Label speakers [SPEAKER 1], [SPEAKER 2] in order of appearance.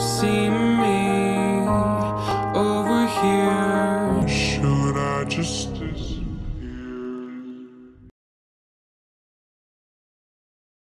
[SPEAKER 1] see me over here.
[SPEAKER 2] Should I just?